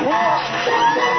Whoa!